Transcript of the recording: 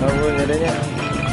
Ờ, rồi, mọi người đấy nhé